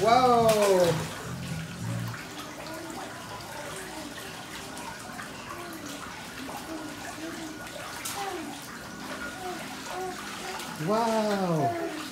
Whoa! Wow!